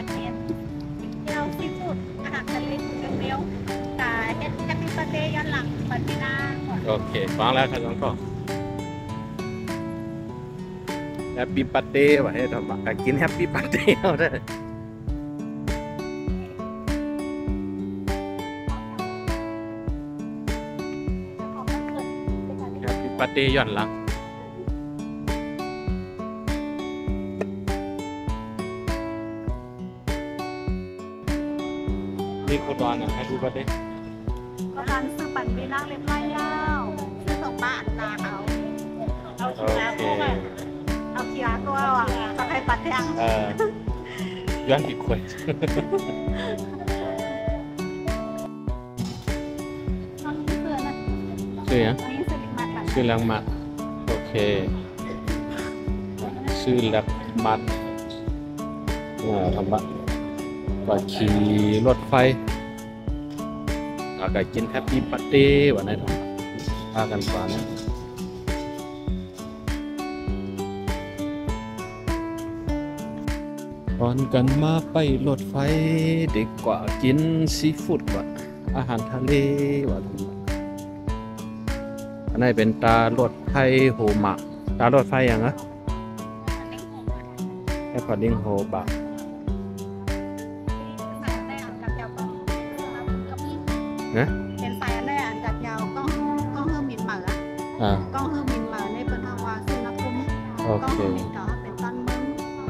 านเฮ็ดเที่ยวซีฟู้ดอาหารทะเลเร็วๆกับเฮ็ดแฮปปี้เบอร์เดย์ย้อนหลังบันปีหน้าก่อนโอเคฟังแล้วครับน้องก็แฮปปี้ปัตเต้ว่ะให้ทำมากินแฮปปี้ปัตเต้เอาได้ของมันเกิดเป็นอะไรแฮปปี้ปัตเต้ย้อนหลัง นี่โคตรวานอะให้ดูปัตเต้ก็การซื้อปั่นปีหน้าเรียบร้อยแล้วซื้อสองบาทนาเอาเอาโอคีราเคตัวเอาคีราตัวอะกับไข่ปัดแทงเอ่อย้อนผิดคนน้องเสือนะชื่อยังอันนี้ซื้อบิ๊กมาร์ทค่ะชื่อแรงมัดโอเค ชื่อแรงมัดอ่าทำบะ ว่าขี่รถไฟแล้วก็กินแฮปปี้ปัตเต้วันนั้นพากันฝันตอนกันมาไปรถไฟเด็กกว่ากินซีฟู้ดกว่า อาหารทะเลว่าอันนี้เป็นตารถไฟโฮมะตารถไฟยังอะแอร์พอร์ตลิงโฮบะ นะเป็นสายอันแรกอันจากยาวกล้องกล้องเฮือมินเหมืออ่ากล้องเฮือมินเหมือในเปิดทางว่าสุนทรภูมิโอกล้องเค เฮือมินก็เป็นต้นเบิ้ง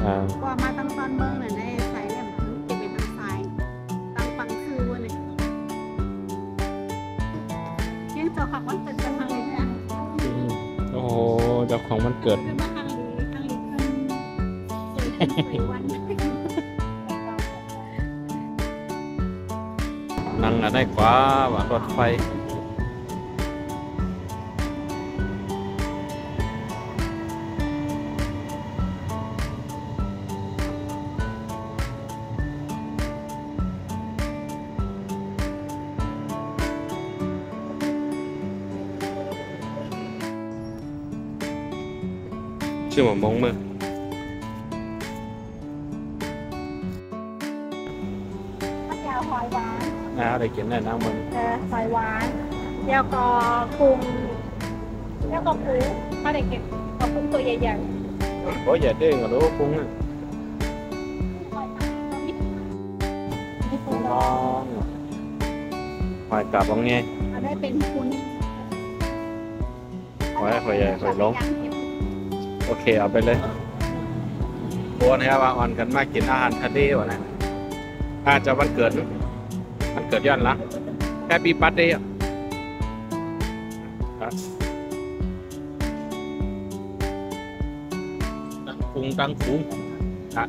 อ่า ว่ามาตั้งต้นเบิ้งเนี่ยในสายเนี่ยมันจะเป็นทางสายตั้งปังคือวันนี้ยังเจ้าขับมันเป็นทางเลยนะอืมโอ้โหเจ้าของมันเกิด คือมาทางลีทางลีขึ้นสี่วันนั่งอันได้กว่าว่า รถไฟชื่อหมอมง อมะยาวหอยหวานนะได้กินได้น้ำมันเออหอยหวานแล้วก็ปรุงแล้วก็ปูถ้าเด็กเก็บก็ปรุงตัวใหญ่โอ้ยอย่าเด้งกับรู้ปุ้งอะๆนี่ปูปุ้งดน้อองงหอยกลับว่าไงอันนี้เป็นปูนิ่หอยหอยใหญ่หอยลง โอเคเอาไปเลยโบนะครับว่าออนกันมากินอาหารทะเลวะนะอาจจะวันเกิด มันเกิดย้อนหละแฮปปี้บัตเดย์ตั้งคุงตั้งคุงอะ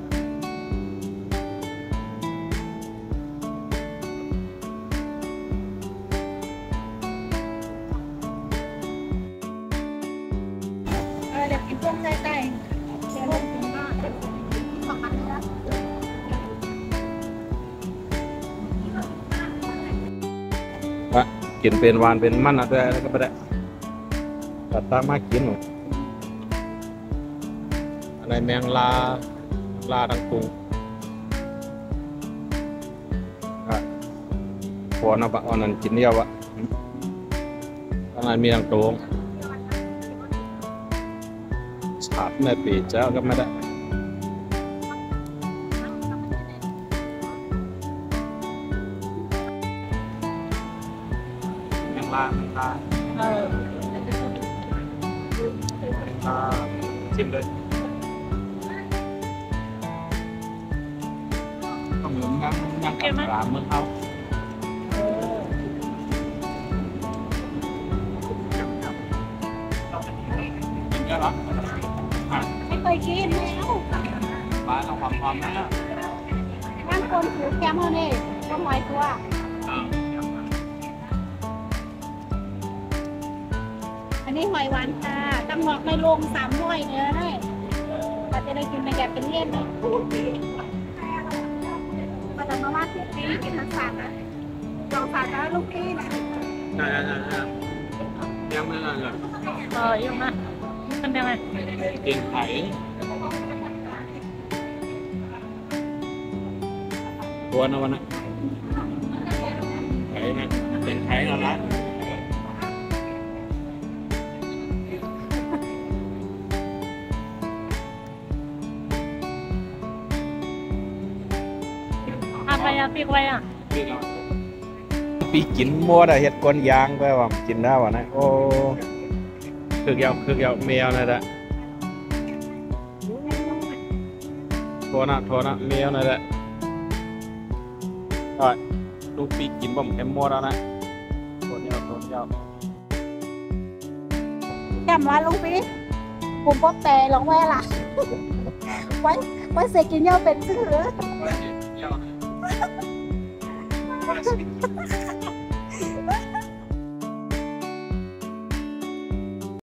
กินเป็นหวานเป็นมันอะไรก็ไม่ได้ตัดตามมากินหนูอะไรแมงลาลาทั้งคุงอะพอนะบะอันนั้นกินเดียวอะอันนั้นมีทั้งโตรงฉาบในปีเจ้าก็ไม่ได้แมงลาแมงลาเอออ่าชิมเลยต้องเหมือนนั่งนั่งกับสามเหมือนเขาเออกินเยอะเหรออะไม่เค ยกินแล้วร้านเอาความความนั่นแหละนั่งคนถือแก้มเข นี่ยก็หอยตัวอันนี้หอยหวานค่ะตั้งหอกในโรงสามหน่วยเนื้อได้อาจจะได้กินในแบบเป็นเลี่ยนนะมาจากมาว่าทุกปีกินทั้งสามนะลองฝากแล้วลูกพี่นะใช่ใช่ใช่ยังไม่เลยเออยังมามันยังไงกินไข่ตัวนะวันนะ ไมอะปีกไว้อะปีกินมัวแต่เห็ดก้นยางไปว่ากินได้วะนะโอ้คือยาวคือยาวแมวนั่นแหละโทนะโทนะแมวนั่นแหละก็ลูกปีกินบ่มแอมมัวแล้วนะโทนยาวโทนยาวจำว่าลุงพี่ผมก็แต่ลองไว้ล่ะไว้ไว้เสกกินเหย้าเป็นซื้อ ยาว